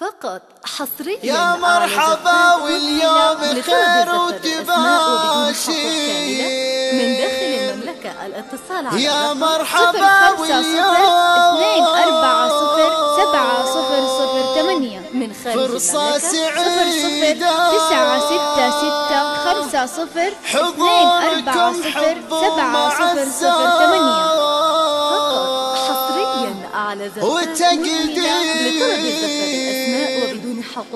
فقط حصريا يا مرحبا واليوم خير وتباشي من داخل المملكة الاتصال على يا مرحبا واليوم من خارج فرصة سعيدة تسعة ستة ستة خمسة صفر اثنين أربعة صفر سبعة فقط حصريا على زفاف وتقدير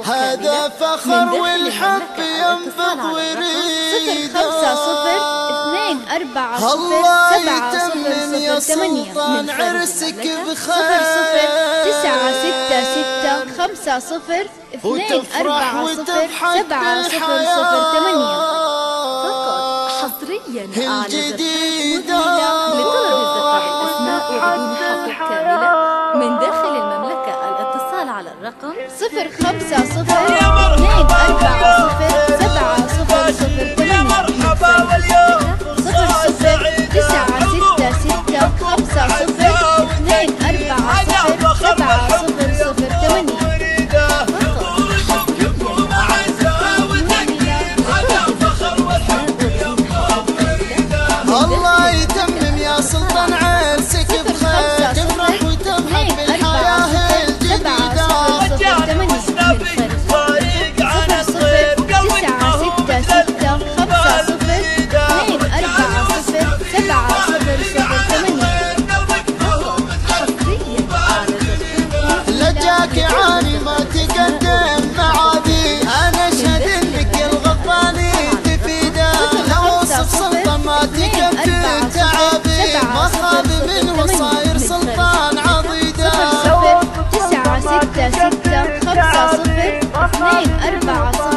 هذا فخر والحب ينفض وريده صفر صفر يا سلطان عرسك بخير. صفر تسعة ستة ستة خمسة صفر اثنين أربعة صفر سبعة صفر صفر الرقم صفر خمسة صفر اثنين أربعة صفر سبعة صفر صفر ثمانية. صفر صفر ستة ستة خمسة صفر اثنين أربعة صفر.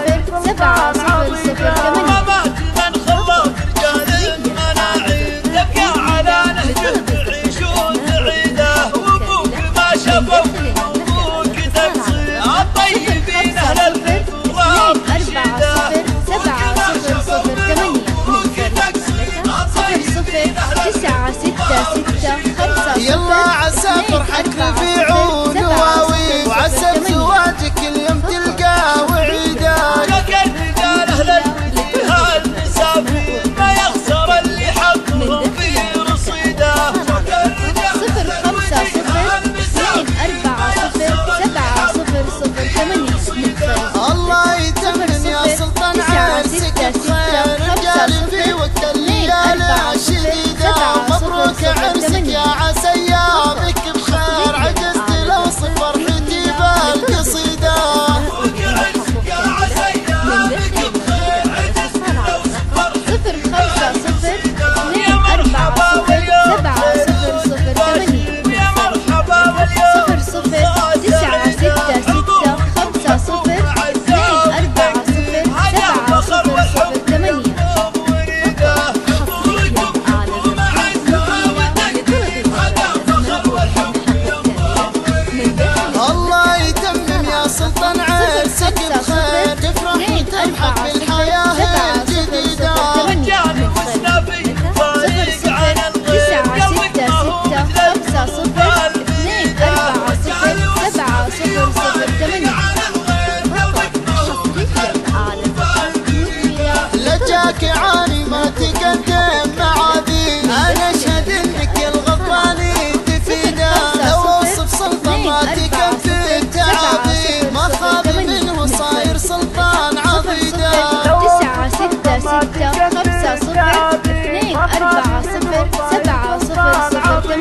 اثنين أربعة صفر سبعة صفر صفر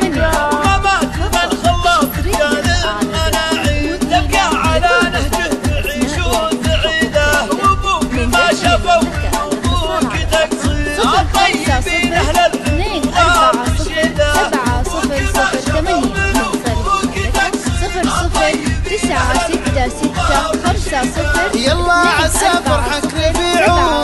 ثمانية من أنا على نهجه وأبوك ما أهل صفر صفر صفر تسعة ستة ستة خمسة صفر يلا عسى فرحك ربيعون.